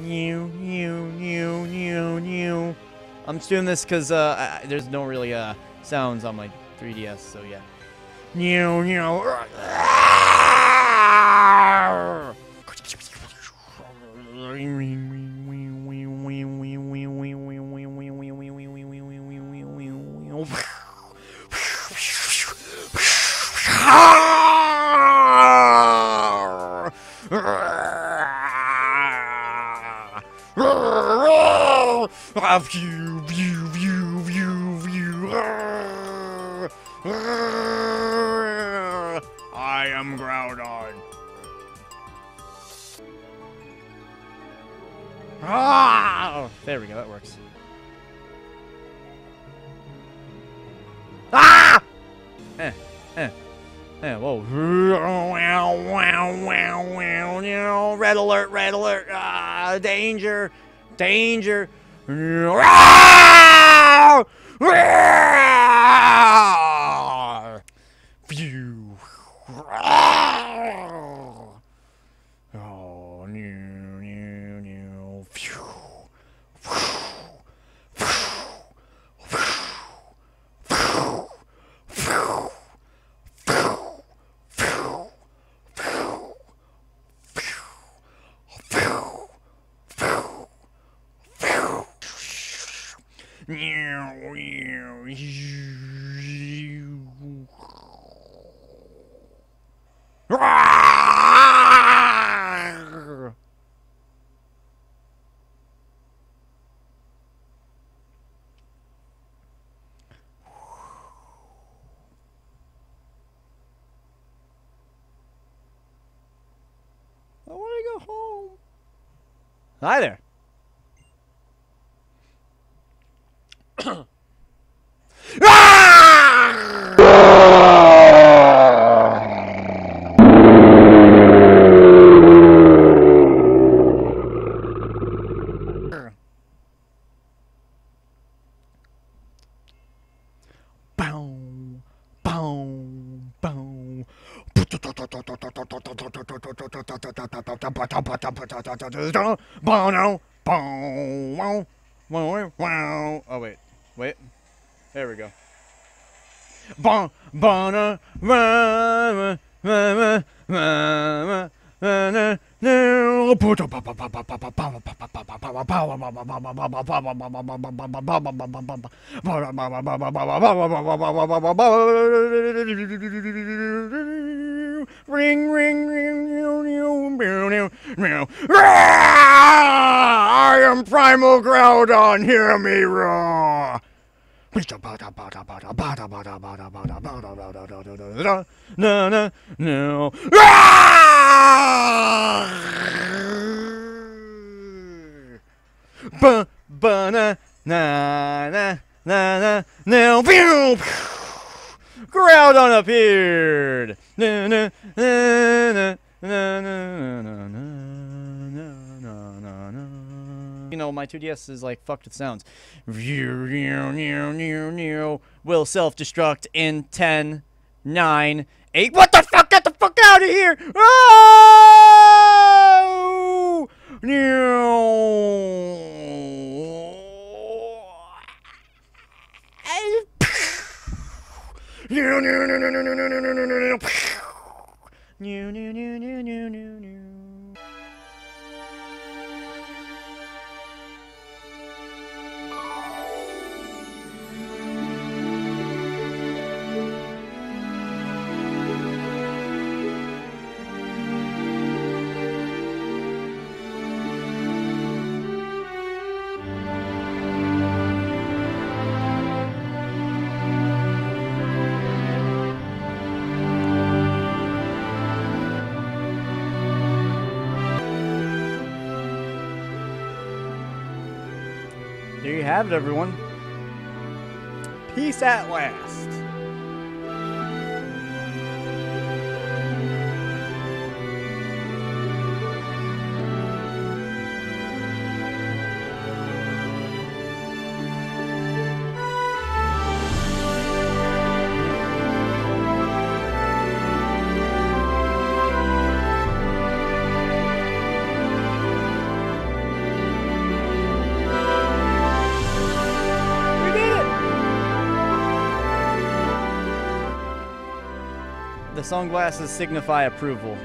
New, new, new, new, new. I'm just doing this because uh, there's no really uh, sounds on my 3DS, so yeah. New, new. I am Groudon. Ah! There we go, that works. Ah! Eh, eh, yeah, whoa. Red alert, red alert. Ah, danger, danger. Oh, no. I want to go home. Hi there. Bono, bono, wow. Oh wait. Wait. There we go. Bon, bon, run, run, run, run, Ring, ring, ring, I am Primal Groudon, hear me roar! No, no, no. Ba, ba, na, na, na, na, na, now, pew! Groudon appeared! Na, na, na, na, na, na, know, my 2DS is like fucked with sounds. Will self destruct in 10, 9, 8. What the fuck? Get the fuck out of here! Oh! There you have it, everyone. Peace at last. The sunglasses signify approval.